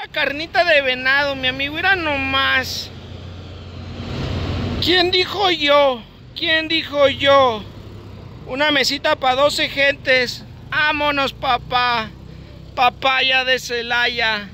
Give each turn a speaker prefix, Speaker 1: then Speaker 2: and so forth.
Speaker 1: La carnita de venado, mi amigo, era nomás. ¿Quién dijo yo? ¿Quién dijo yo? Una mesita para 12 gentes. Vámonos, papá. Papaya de Celaya.